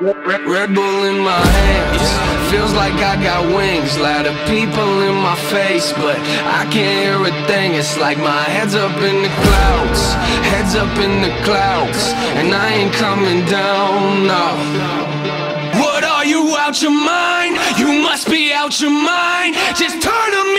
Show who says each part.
Speaker 1: Red Bull in my hands, feels like I got wings. Lot of people in my face, but I can't hear a thing. It's like my head's up in the clouds, head's up in the clouds, and I ain't coming down. No. What are you out your mind? You must be out your mind. Just turn to me